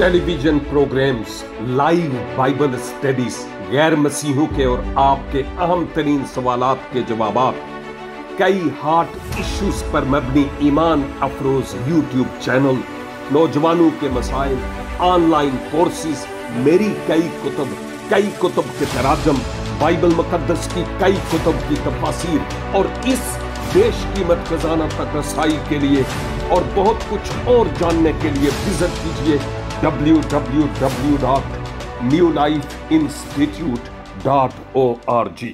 Television programmes, live Bible studies, गैर मसीहों के और आपके अहम तरीन सवाल के जवाब कई हार्ट इश्यूज़ पर मबनी ईमान अफरोज यूट्यूब चैनल, नौजवानों के मसाइल, ऑनलाइन कोर्सेज मेरी कई कुतुब कई कुतुब के तराजम, बाइबल मुकदस की कई कुतुब की तफासिर और इस देश कीमत खजाना तक रसाई के लिए और बहुत कुछ और जानने के लिए विज़िट कीजिए www.newlifeinstitute.org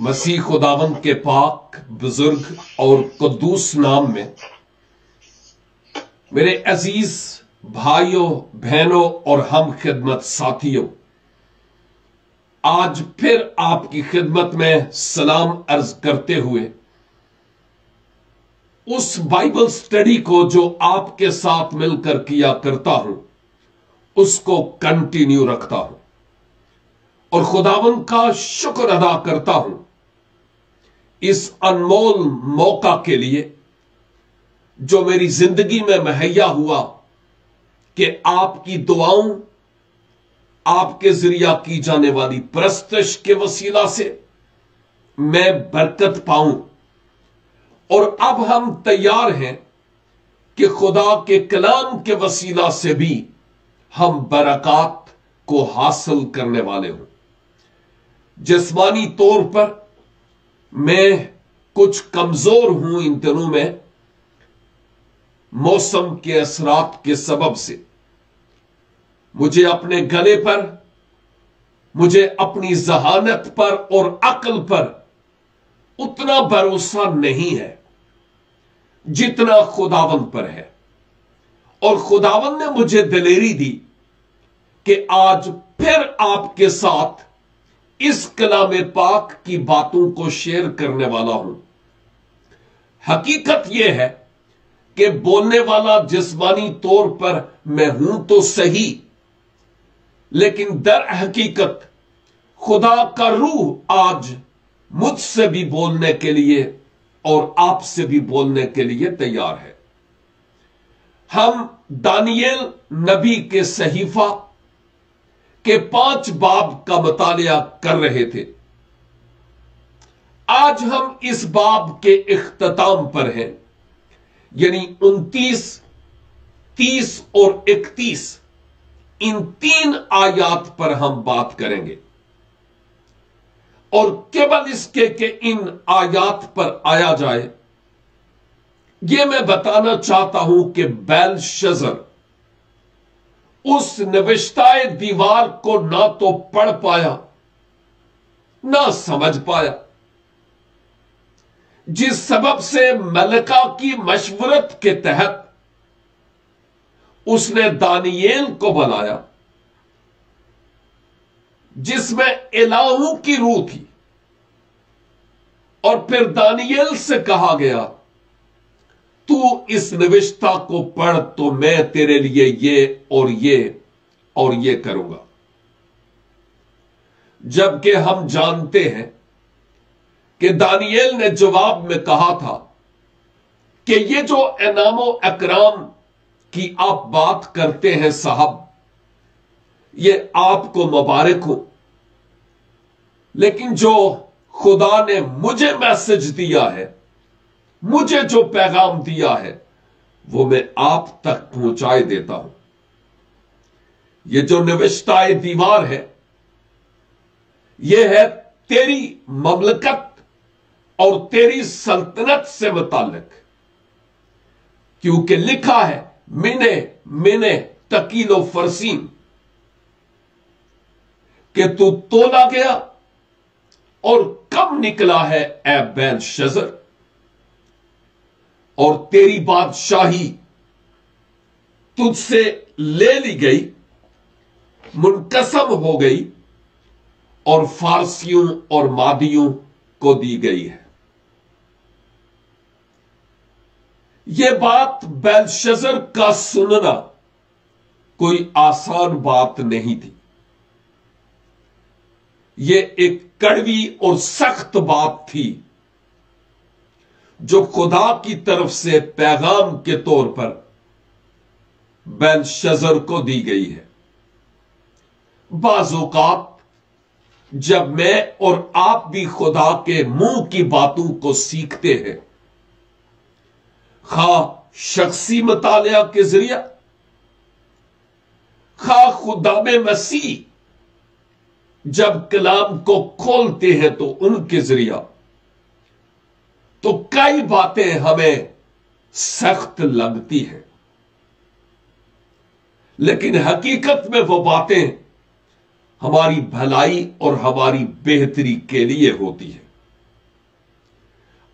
मसीह खुदावंद के पाक, बुज़ुर्ग और कद्दूस नाम में मेरे अज़ीज़ भाइयों, बहनों और हम खिदमत साथियों, आज फिर आपकी खिदमत में सलाम अर्ज़ करते हुए उस बाइबल स्टडी को जो आपके साथ मिलकर किया करता हूँ, उसको कंटिन्यू रखता हूँ। और खुदावन का शुक्र अदा करता हूँ इस अनमोल मौका के लिए जो मेरी ज़िंदगी में मुहैया हुआ कि आपकी दुआओं, आपके ज़रिया की जाने वाली प्रस्तश के वसीला से मैं बरकत पाऊँ। और अब हम तैयार हैं कि खुदा के कलाम के वसीला से भी हम बरकत को हासिल करने वाले हों। जिस्मानी तौर पर मैं कुछ कमज़ोर हूँ इन दिनों में मौसम के असरात के सबब से। मुझे अपने गले पर, मुझे अपनी जहानत पर और अकल पर उतना भरोसा नहीं है। जितना खुदावन पर है। और खुदावन ने मुझे दलेरी दी कि आज फिर आपके साथ इस कलाम पाक की बातों को शेयर करने वाला हूँ। हकीकत यह है कि बोलने वाला जिस्मानी तौर पर मैं हूँ तो सही, लेकिन दर हकीकत खुदा का रूह आज मुझसे भी बोलने के लिए और आपसे भी बोलने के लिए तैयार है। हम दानियल नबी के सहीफा के पाँच बाब का मुतालिया कर रहे थे। आज हम इस बाब के इख्ताम पर हैं, यानी उनतीस, तीस और इकतीस, इन तीन आयात पर हम बात करेंगे। और केवल इसके के इन आयात पर आया जाए। यह मैं बताना चाहता हूँ कि बैल शजर उस निविष्टाए दीवार को ना तो पढ़ पाया, ना समझ पाया। जिस सबब से मलका की मशवरत के तहत उसने दानियल को बनाया जिसमें इलाहू की रूह थी। और फिर दानियल से कहा गया, तू इस निविष्टा को पढ़ तो मैं तेरे लिए ये और ये और ये करूँगा। जबकि हम जानते हैं कि दानियल ने जवाब में कहा था कि ये जो इनामो अकराम की आप बात करते हैं साहब ये आपको मुबारक हो। लेकिन जो खुदा ने मुझे मैसेज दिया है, मुझे जो पैगाम दिया है, वो मैं आप तक पहुँचाए देता हूँ। ये जो निविष्टाए दीवार है यह है तेरी ममलकत और तेरी सल्तनत से मुतालिक। क्योंकि लिखा है, मिने मिने तकीलो फरसीन। कि तू तोला गया और कब निकला है, ए बैल शजर? और तेरी बादशाही तुझसे ले ली गई मुनकसम हो गई और फारसियों और मादियों को दी गई है। यह बात बैलशजर का सुनना कोई आसान बात नहीं थी। यह एक कड़वी और सख्त बात थी, जो खुदा की तरफ़ से पैगाम के तौर पर बैल शजर को दी गई है। बाजुकात जब मैं और आप भी खुदा के मुँह की बातों को सीखते हैं, खा शख्सी मतालिया के ज़रिया खा खुदा में मसीह जब कलाम को खोलते हैं तो उनके ज़रिया। तो कई बातें हमें सख्त लगती हैं। लेकिन हकीकत में वो बातें हमारी भलाई और हमारी बेहतरी के लिए होती है।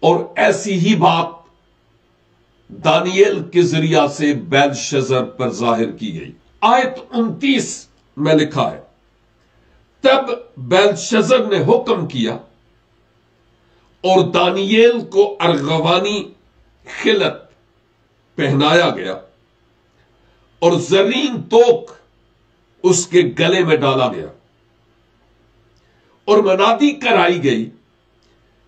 और ऐसी ही बात दानियल के ज़रिया से बैल शजर पर ज़ाहिर की गई। आयत उनतीस में लिखा है तब बैल शजर ने हुक्म किया और दानियल को अर्गवानी खिलत पहनाया गया और जरीन तोक उसके गले में डाला गया। और मनादी कराई गई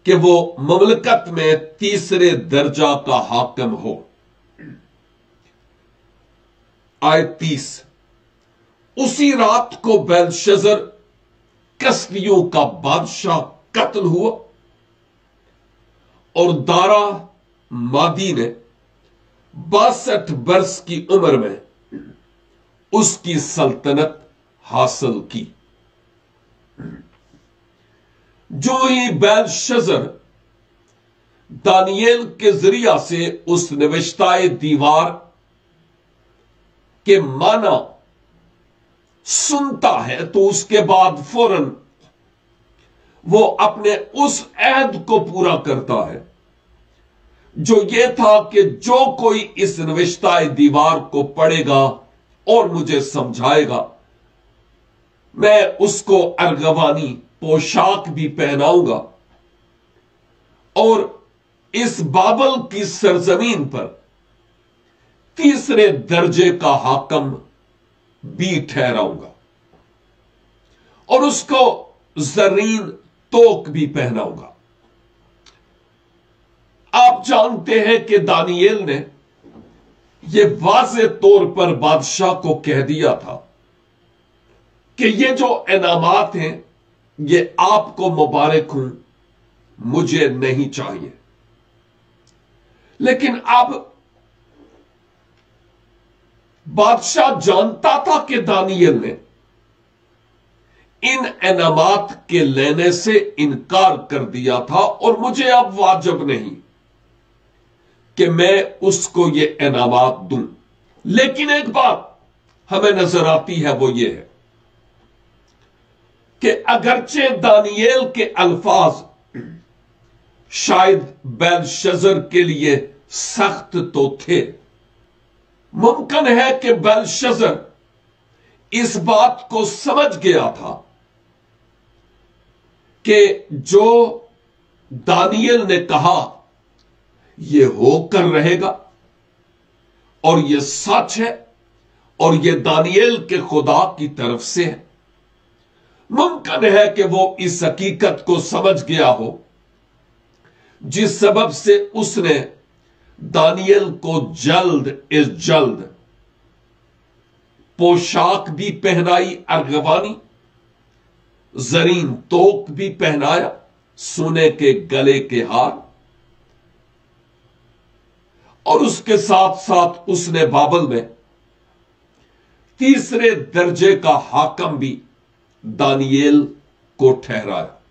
कि वो ममलकत में तीसरे दर्जा का हाकम हो। आय तीस, उसी रात को बैलशजर कस्तियों का बादशाह कत्ल हुआ और दारा मादी ने बासठ वर्ष की उम्र में उसकी सल्तनत हासिल की। जो ही बैल शजर दानियल के ज़रिया से उस निविश्ताए दीवार के माना सुनता है तो उसके बाद फ़ौरन वो अपने उस ऐद को पूरा करता है। जो ये था कि जो कोई इस नविश्ताए दीवार को पढ़ेगा और मुझे समझाएगा, मैं उसको अर्गवानी पोशाक भी पहनाऊँगा और इस बाबल की सरजमीन पर तीसरे दर्जे का हाकम भी ठहराऊँगा। और उसको जरीन तोक भी पहनाऊँगा। आप जानते हैं कि दानियल ने यह वाज तौर पर बादशाह को कह दिया था कि ये जो इनामात हैं, ये आपको मुबारक हूँ मुझे नहीं चाहिए। लेकिन अब बादशाह जानता था कि दानियल ने इन इनामात के लेने से इनकार कर दिया था और मुझे अब वाजब नहीं कि मैं उसको ये इनामात दूँ। लेकिन एक बात हमें नज़र आती है, वो ये है कि अगरचे दानियल के अल्फाज शायद बैल शजर के लिए सख्त तो थे। मुमकिन है कि बैल शजर इस बात को समझ गया था कि जो दानियल ने कहा यह होकर रहेगा, और यह सच है, और यह दानियल के खुदा की तरफ़ से है। मुमकिन है कि वो इस हकीकत को समझ गया हो, जिस सबब से उसने दानियल को जल्द इस जल्द। पोशाक भी पहनाई अर्गवानी, जरीन तोक भी पहनाया सोने के गले के हार। और उसके साथ साथ उसने बाबल में तीसरे दर्जे का हाकम भी दानियल को ठहराया।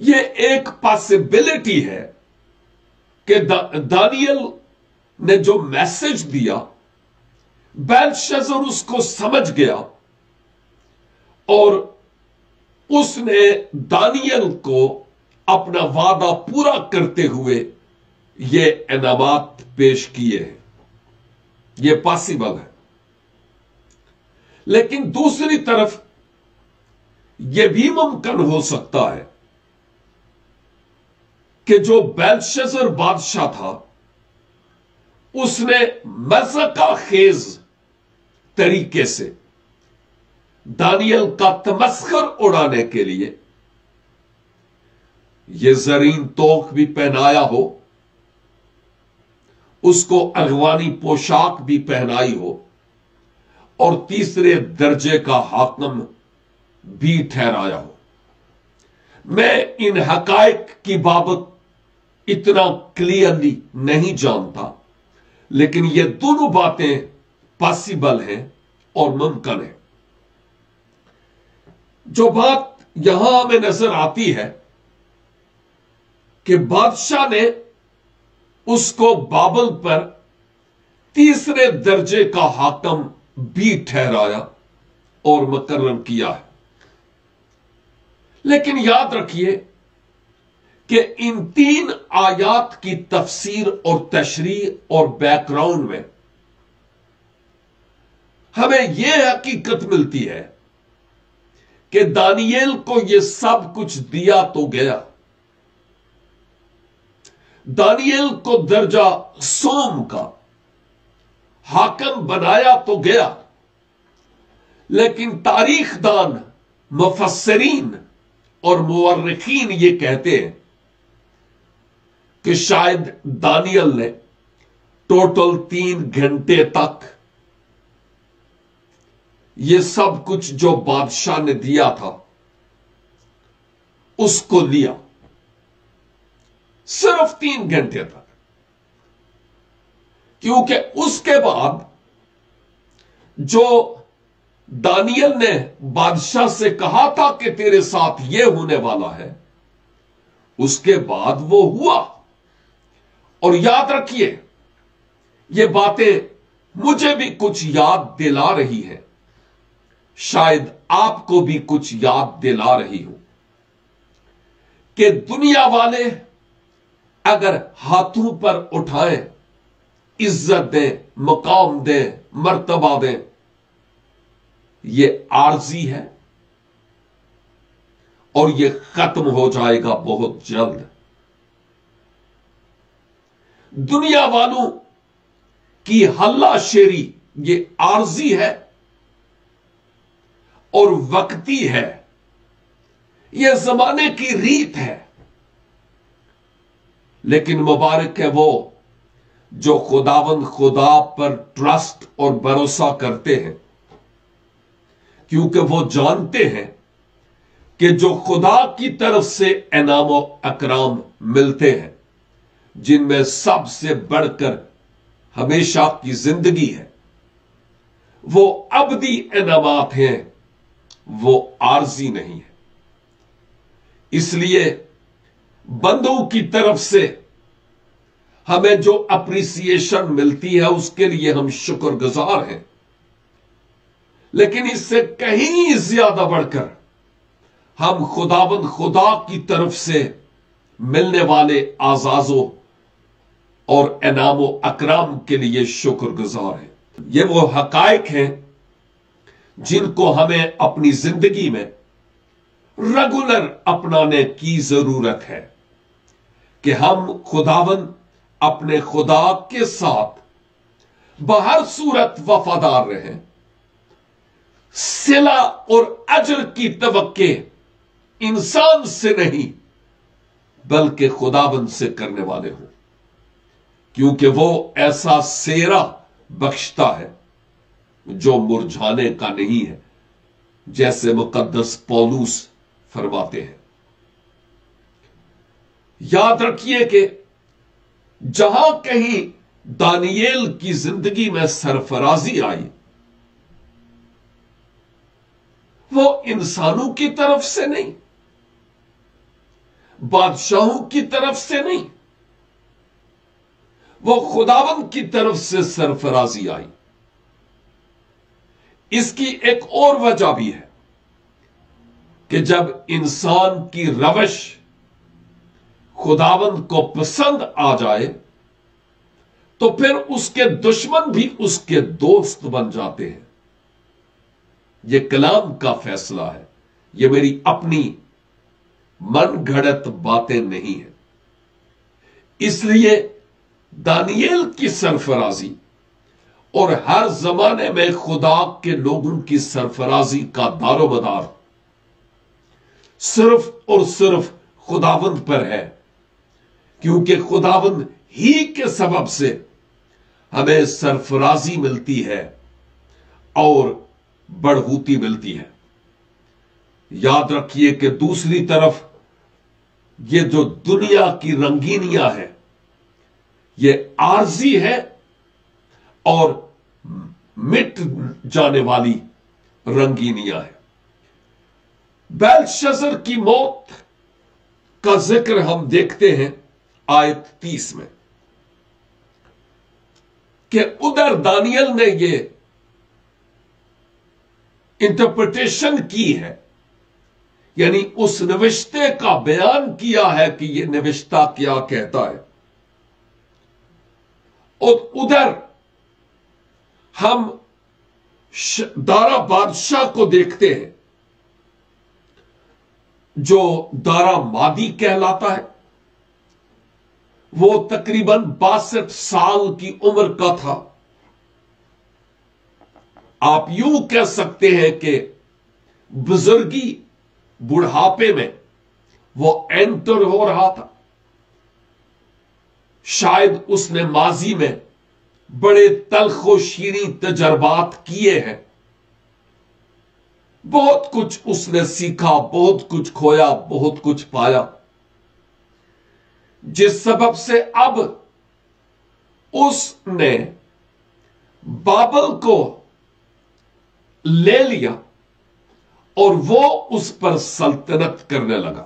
यह एक पॉसिबिलिटी है कि दानियल ने जो मैसेज दिया, बैलशजर उसको समझ गया और उसने दानियल को अपना वादा पूरा करते हुए ये इनामत पेश किए हैं। यह पॉसिबल है। लेकिन दूसरी तरफ़ यह भी मुमकिन हो सकता है कि जो बेलशजर बादशाह था, उसने मजका खेज तरीके से दानियल का तमस्कर उड़ाने के लिए यह जरीन तोख भी पहनाया हो, उसको अगवानी पोशाक भी पहनाई हो, और तीसरे दर्जे का हाकम भी ठहराया हो। मैं इन हकायक की बाबत इतना क्लियरली नहीं जानता। लेकिन ये दोनों बातें पॉसिबल हैं और मुमकिन है। जो बात यहाँ हमें नज़र आती है कि बादशाह ने उसको बाबल पर तीसरे दर्जे का हाकम भी ठहराया और मुकर्र किया है। लेकिन याद रखिए कि इन तीन आयात की तफसीर और तशरी और बैकग्राउंड में हमें यह हकीकत मिलती है कि दानियल को यह सब कुछ दिया तो गया। दानियल को दर्जा सोम का हाकम बनाया तो गया, लेकिन तारीख दान मुफसरीन और मुर्रखीन ये कहते हैं कि शायद दानियल ने टोटल तीन घंटे तक ये सब कुछ जो बादशाह ने दिया था, उसको लिया। सिर्फ़ तीन घंटे तक। क्योंकि उसके बाद जो दानियल ने बादशाह से कहा था कि तेरे साथ यह होने वाला है, उसके बाद वो हुआ। और याद रखिए, ये बातें मुझे भी कुछ याद दिला रही है। शायद आपको भी कुछ याद दिला रही हो कि दुनिया वाले अगर हाथों पर उठाए, इज़्ज़त दें, मकाम दें, मर्तबा दें, ये आरजी है और ये खत्म हो जाएगा बहुत जल्द। दुनिया वालों की हल्ला शेरी ये आरजी है और वक्ती है। यह जमाने की रीत है। लेकिन मुबारक है वो जो खुदावंद खुदा पर ट्रस्ट और भरोसा करते हैं। क्योंकि वो जानते हैं कि जो खुदा की तरफ़ से इनाम अकराम मिलते हैं। जिनमें सबसे बढ़कर हमेशा की ज़िंदगी है। वो अबदी इनामात हैं, वो आरजी नहीं है। इसलिए बंदों की तरफ़ से हमें जो अप्रिसिएशन मिलती है, उसके लिए हम शुक्रगुजार हैं। लेकिन इससे कहीं ज़्यादा बढ़कर हम खुदाबंद खुदा की तरफ़ से मिलने वाले आजाजों और इनाम अकराम के लिए शुक्रगुजार हैं। ये वो हकायक हैं जिनको हमें अपनी ज़िंदगी में रेगुलर अपनाने की ज़रूरत है कि हम खुदावन अपने खुदा के साथ बहर सूरत वफादार रहें। सिला और अजर की तवक्के इंसान से नहीं, बल्कि खुदाबंद से करने वाले हों। क्योंकि वो ऐसा सेरा बख्शता है जो मुरझाने का नहीं है, जैसे मुकद्दस पौलूस फरमाते हैं। याद रखिए कि जहाँ कहीं दानियल की ज़िंदगी में सरफराजी आई, वो इंसानों की तरफ़ से नहीं, बादशाहों की तरफ़ से नहीं वो खुदावन की तरफ़ से सरफराजी आई। इसकी एक और वजह भी है कि जब इंसान की रवश खुदावंद को पसंद आ जाए तो फिर उसके दुश्मन भी उसके दोस्त बन जाते हैं। यह कलाम का फैसला है। यह मेरी अपनी मन घड़त बातें नहीं है। इसलिए दानियल की सरफराजी। और हर जमाने में खुदा के लोगों की सरफराजी का दारोमदार। सिर्फ़ और सिर्फ़ खुदावंद पर है। क्योंकि खुदावंद ही के सबब से हमें सरफराजी मिलती है और बढ़हूती मिलती है। याद रखिए कि दूसरी तरफ़ ये जो दुनिया की रंगीनियाँ है ये आरजी है और मिट जाने वाली रंगीनियाँ है। बेलशजर की मौत का ज़िक्र हम देखते हैं आयत तीस में कि उधर दानियल ने ये इंटरप्रिटेशन की है, यानी उस निविश्ते का बयान किया है कि यह निविश्ता क्या कहता है। और उधर हम दारा बादशाह को देखते हैं जो दारा मादी कहलाता है वो तकरीबन बासठ साल की उम्र का था आप यूँ कह सकते हैं कि बुजुर्गी बुढ़ापे में वो एंटर हो रहा था शायद उसने माजी में बड़े तलखो शीरी तजर्बात किए हैं। बहुत कुछ उसने सीखा, बहुत कुछ खोया, बहुत कुछ पाया। जिस सबब से अब उसने बाबल को ले लिया और वो उस पर सल्तनत करने लगा।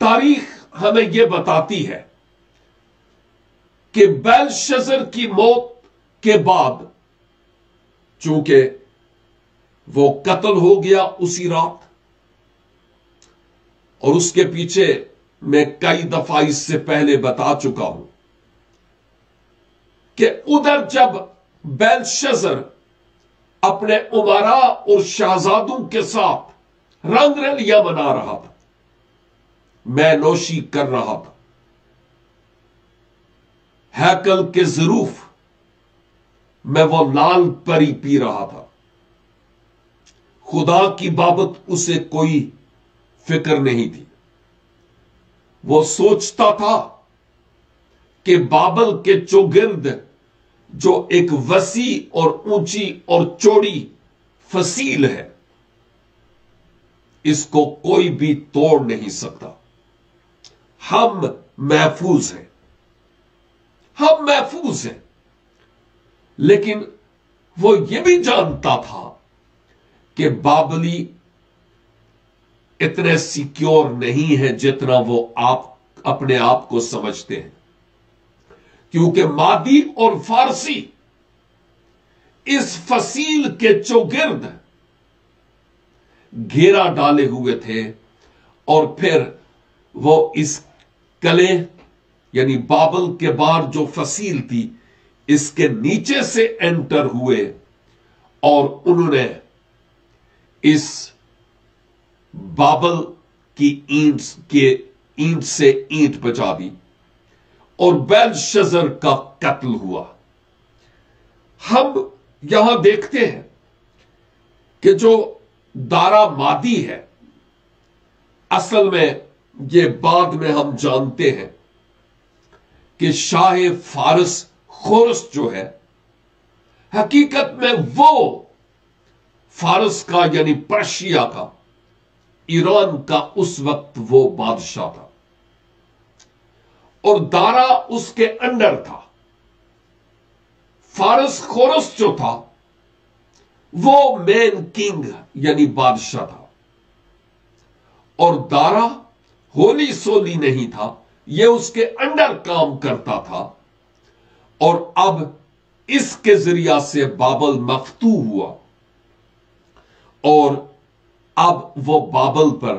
तारीख हमें यह बताती है कि बेलशजर की मौत के बाद, चूँकि वो कत्ल हो गया उसी रात, और उसके पीछे मैं कई दफ़ा इससे पहले बता चुका हूँ कि उधर जब बेलशजर अपने उमरा और शहजादों के साथ रंग रलिया मना रहा था मैं नोशी कर रहा था। हैकल के जरूफ, मैं वो लाल परी पी रहा था। खुदा की बाबत उसे कोई फ़िक्र नहीं थी। वो सोचता था कि बाबल के चौगिर्द जो एक वसी और ऊँची और चौड़ी फसील है, इसको कोई भी तोड़ नहीं सकता। हम महफूज हैं। हम महफूज हैं। लेकिन वो ये भी जानता था कि बाबली इतने सिक्योर नहीं है जितना वो आप, अपने आप को समझते हैं। क्योंकि मादी और फारसी इस फसील के चौगिर्द घेरा डाले हुए थे और फिर वो इस कले यानी बाबल के बाद जो फसील थी, इसके नीचे से एंटर हुए और उन्होंने इस बाबल की ईंट के ईंट से ईंट बचा दी और बैल शजर का कत्ल हुआ। हम यहाँ देखते हैं कि जो दारा मादी है, असल में ये बाद में हम जानते हैं कि शाह फारस खोरस जो है, हकीकत में वो फारस का यानी पर्शिया का, ईरान का उस वक्त वो बादशाह था। और दारा उसके अंडर था। फारस खोरस जो था, वो मेन किंग यानी बादशाह था। और दारा होली सोली नहीं था यह उसके अंडर काम करता था। और अब इसके ज़रिया से बाबल मफतू हुआ। और अब वो बाबल पर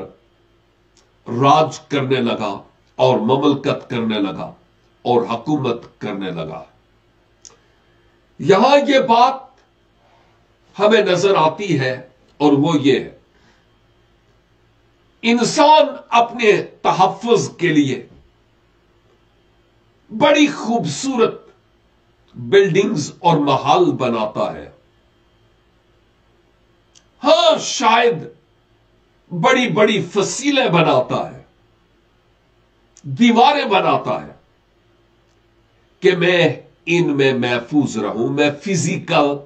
राज करने लगा और ममलकत करने लगा और हकूमत करने लगा। यहाँ यह बात हमें नज़र आती है और वो ये है। इंसान अपने तहफ़ के लिए बड़ी खूबसूरत बिल्डिंग्स और महल बनाता है। हाँ, शायद बड़ी बड़ी फसीलें बनाता है, दीवारें बनाता है कि मैं इनमें महफूज रहूँ। मैं फ़िज़िकल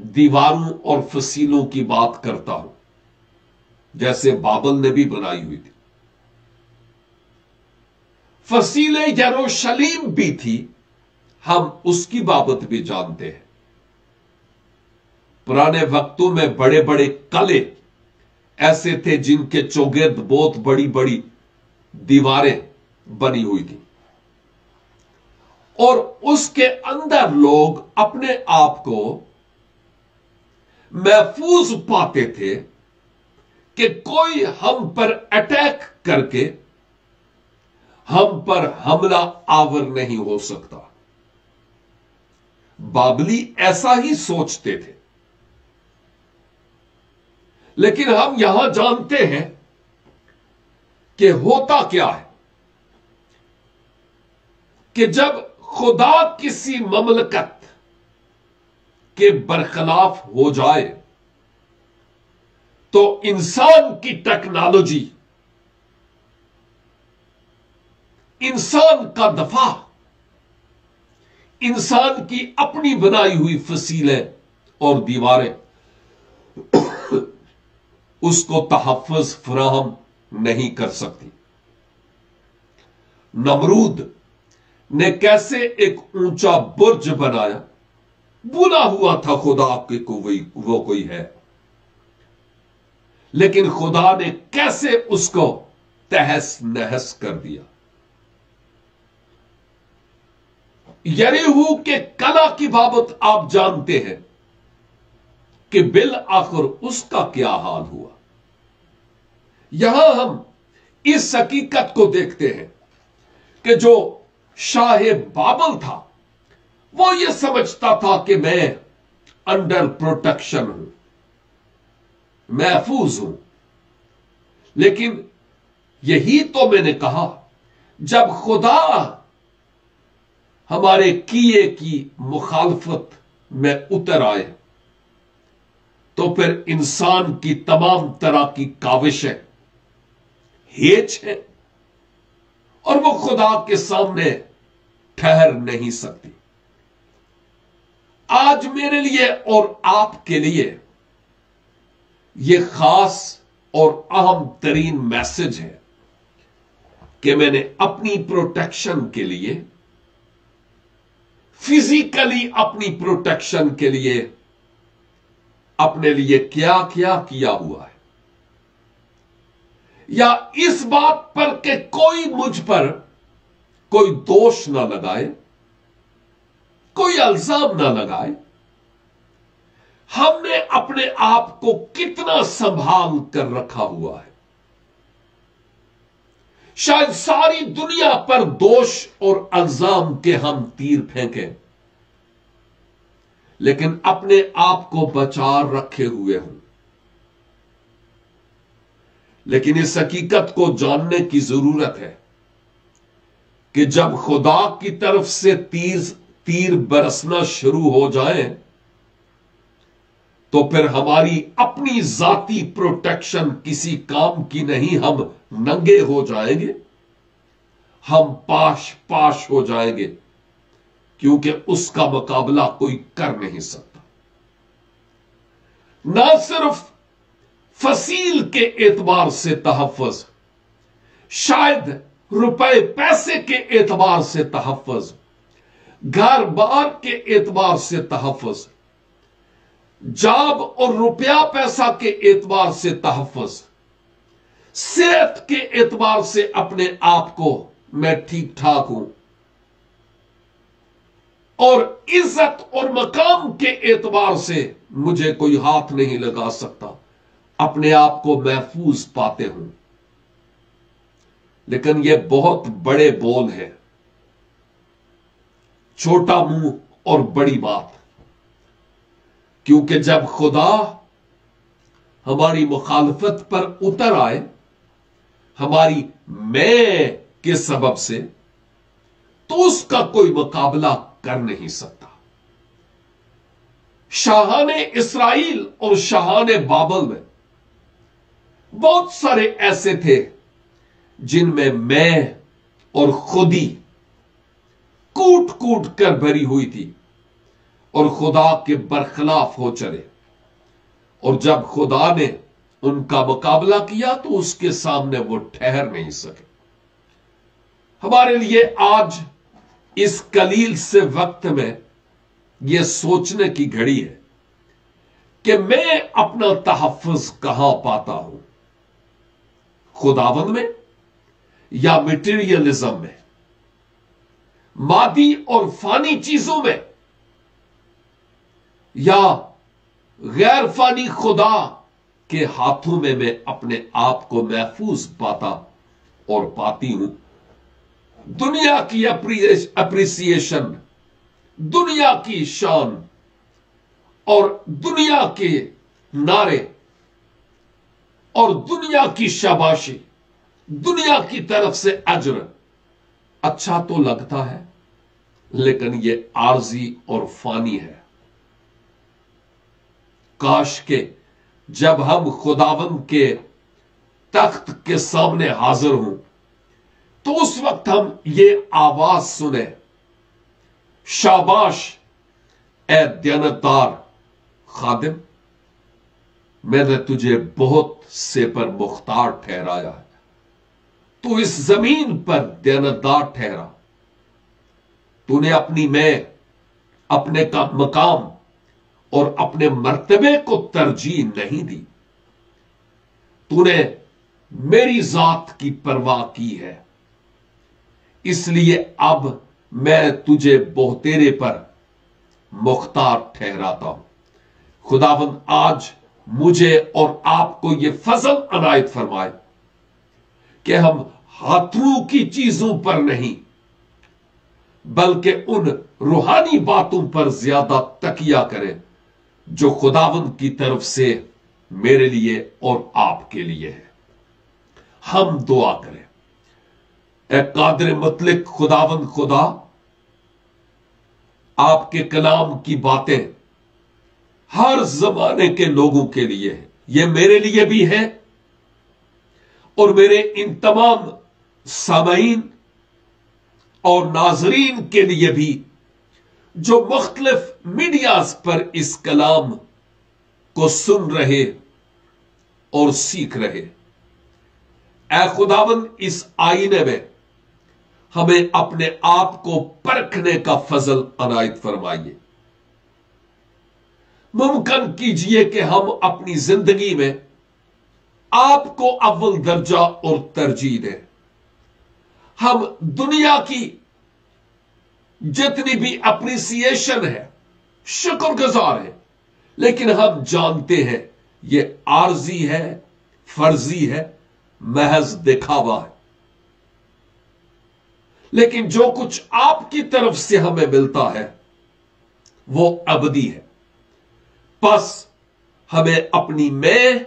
दीवारों और फसीलों की बात करता हूँ। जैसे बाबल ने भी बनाई हुई थी। फसीले यरूशलीम भी थी, हम उसकी बाबत भी जानते हैं। पुराने वक्तों में बड़े बड़े कले ऐसे थे जिनके चौगिर्द बहुत बड़ी बड़ी दीवारें बनी हुई थी। और उसके अंदर लोग अपने आप को महफूज पाते थे कि कोई हम पर अटैक करके हम पर हमला आवर नहीं हो सकता। बाबली ऐसा ही सोचते थे। लेकिन हम यहाँ जानते हैं कि होता क्या है। कि जब खुदा किसी ममलकत के बरखलाफ हो जाए तो इंसान की टेक्नोलॉजी, इंसान का दफ़ा, इंसान की अपनी बनाई हुई फसीलें और दीवारें, उसको तहफ़ फराहम नहीं कर सकती। नमरूद ने कैसे एक ऊँचा बुर्ज बनाया? बुला हुआ था खुदा आपके को वो कोई है। लेकिन खुदा ने कैसे उसको तहस नहस कर दिया? यरीहू के कला की बाबत आप जानते हैं कि बिल आखिर उसका क्या हाल हुआ। यहाँ हम इस हकीकत को देखते हैं कि जो शाह बाबल था, वो ये समझता था कि मैं अंडर प्रोटेक्शन हूँ। महफूज हूँ। लेकिन यही तो मैंने कहा, जब खुदा हमारे किए की मुखालफत में उतर आए तो फिर इंसान की तमाम तरह की काविशें हेच है और वो खुदा के सामने ठहर नहीं सकती। आज मेरे लिए और आपके लिए यह खास और अहम तरीन मैसेज है कि मैंने अपनी प्रोटेक्शन के लिए, फिजिकली अपनी प्रोटेक्शन के लिए अपने लिए क्या क्या किया हुआ है। या इस बात पर कि कोई मुझ पर कोई दोष ना लगाए, कोई अल्जाम ना लगाए हमने अपने आप को कितना संभाल कर रखा हुआ है। शायद सारी दुनिया पर दोष और अल्जाम के हम तीर फेंकें। लेकिन अपने आप को बचा रखे हुए हूँ। लेकिन इस हकीकत को जानने की ज़रूरत है कि जब खुदा की तरफ़ से तीर तीर बरसना शुरू हो जाए तो फिर हमारी अपनी जाति प्रोटेक्शन किसी काम की नहीं, हम नंगे हो जाएँगे। हम पाश पाश हो जाएँगे, क्योंकि उसका मुकाबला कोई कर नहीं सकता। ना सिर्फ़ फसील के एतबार से तहफ़ शायद रुपए पैसे के एतबार से तहफ़ घर बार के एतबार से तहफ़ जाब और रुपया पैसा के एतबार से तहफ़ सेहत के एतबार से अपने आप को मैं ठीक ठाक हूँ। और इज़्ज़त और मकाम के एतबार से मुझे कोई हाथ नहीं लगा सकता। अपने आप को महफूज पाते हूँ। लेकिन यह बहुत बड़े बोल है। छोटा मुँह और बड़ी बात। क्योंकि जब खुदा हमारी मुखालफत पर उतर आए, हमारी मैं के सबब से तो उसका कोई मुकाबला कर नहीं सकता। शाहान इसराइल और शाहान बाबल में बहुत सारे ऐसे थे जिनमें मैं और खुदी कूट कूट कर भरी हुई थी। और खुदा के बरखिलाफ हो चले। और जब खुदा ने उनका मुकाबला किया तो उसके सामने वो ठहर नहीं सके। हमारे लिए आज इस कलील से वक्त में यह सोचने की घड़ी है कि मैं अपना तहफ़ कहाँ पाता हूँ? खुदावन में या मटेरियलिज्म में? मादी और फानी चीज़ों में? या गैर फानी खुदा के हाथों में मैं अपने आप को महफूज पाता और पाती हूँ। दुनिया की अप्रिसिएशन दुनिया की शान और दुनिया के नारे और दुनिया की शाबाशी, दुनिया की तरफ़ से अजर अच्छा तो लगता है, लेकिन यह आरजी और फानी है। काश के, जब हम खुदावन के तख्त के सामने हाजिर हों। तो उस वक्त हम ये आवाज़ सुने, शाबाश, ए दयानतदार खादिम, मैंने तुझे बहुत से पर मुख्तार ठहराया है। तू इस ज़मीन पर दयानतदार ठहरा। तूने अपनी मैं, अपने का मकाम और अपने मर्तबे को तरजीह नहीं दी। तूने मेरी जात की परवाह की है। इसलिए अब मैं तुझे बोहतेरे पर मुख्तार ठहराता हूँ। खुदावन आज मुझे और आपको यह फजल अनायत फरमाए कि हम हाथों की चीज़ों पर नहीं, बल्कि उन रूहानी बातों पर ज़्यादा तकिया करें। जो खुदावंद की तरफ़ से मेरे लिए और आपके लिए है। हम दुआ करें। ए कादर मतलिक खुदावंद खुदा, आपके कलाम की बातें हर जमाने के लोगों के लिए है। ये मेरे लिए भी है और मेरे इन तमाम सामीन और नाजरीन के लिए भी जो मुख्तलिफ़ मीडियाज पर इस कलाम को सुन रहे और सीख रहे। ए खुदावन, इस आईने में हमें अपने आप को परखने का फजल अनायत फरमाइए। मुमकिन कीजिए कि हम अपनी ज़िंदगी में आपको अव्वल दर्जा और तरजीह दें। हम दुनिया की जितनी भी अप्रिसिएशन है, शुक्रगुजार है। लेकिन हम जानते हैं यह आरजी है, फर्जी है, महज दिखावा है। लेकिन जो कुछ आपकी तरफ़ से हमें मिलता है, वो अबदी है। बस हमें अपनी मैं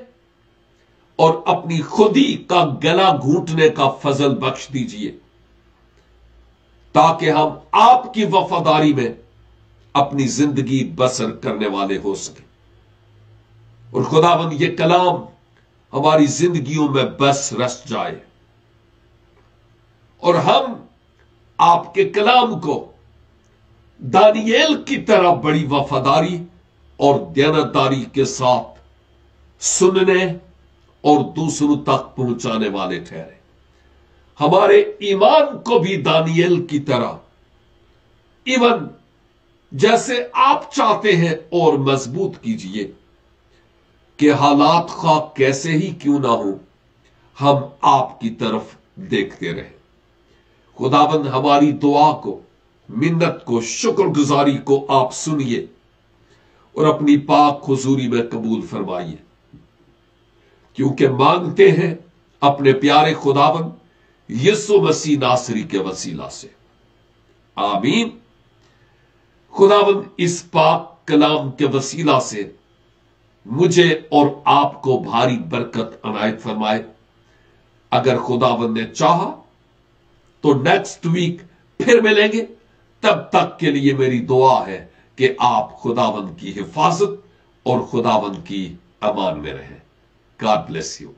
और अपनी खुदी का गला घूटने का फजल बख्श दीजिए। ताकि हम आपकी वफादारी में अपनी ज़िंदगी बसर करने वाले हो सके। और खुदाबंद ये कलाम हमारी जिंदगियों में बस रस जाए। और हम आपके कलाम को दानियल की तरह बड़ी वफादारी और दयानतदारी के साथ सुनने और दूसरों तक पहुँचाने वाले ठहरे। हमारे ईमान को भी दानियल की तरह। इवन जैसे आप चाहते हैं और मज़बूत कीजिए कि हालात खा कैसे ही क्यों ना हो, हम आपकी तरफ़ देखते रहे। खुदाबंद हमारी दुआ को, मिन्नत को, शुक्रगुजारी को आप सुनिए और अपनी पाक खुजूरी में कबूल फरमाइए। क्योंकि मांगते हैं अपने प्यारे खुदाबंद यसु मसीह नासरी के वसीला से। आमीन। खुदाबंद इस पाक कलाम के वसीला से मुझे और आपको भारी बरकत अनायत फरमाए। अगर खुदाबंद ने चाहा तो नेक्स्ट वीक फिर मिलेंगे। तब तक के लिए मेरी दुआ है कि आप खुदावंद की हिफाजत और खुदावंद की अमान में रहें। God bless you